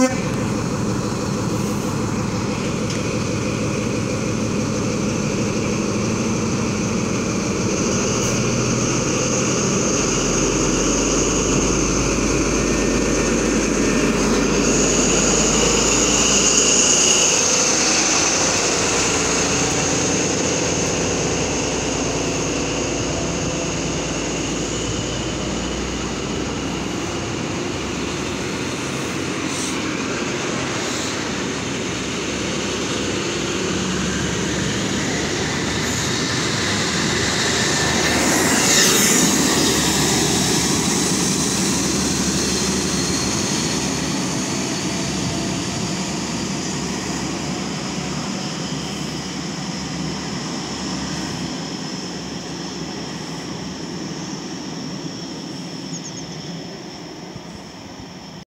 Yeah.